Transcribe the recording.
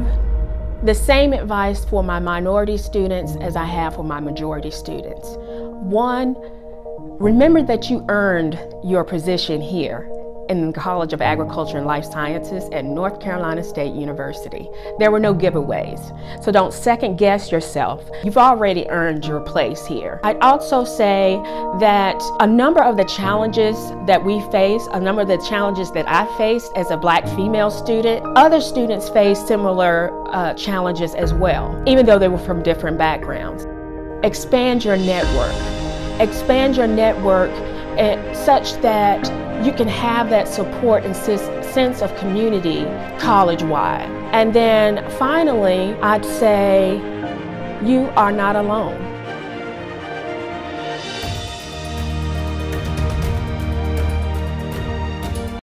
have the same advice for my minority students as I have for my majority students. One, remember that you earned your position here in the College of Agriculture and Life Sciences at North Carolina State University. There were no giveaways, so don't second guess yourself. You've already earned your place here. I'd also say that a number of the challenges that we face, a number of the challenges that I faced as a black female student, other students face similar uh, challenges as well, even though they were from different backgrounds. Expand your network. Expand your network eh, such that you can have that support and sense of community college-wide. And then finally, I'd say you are not alone.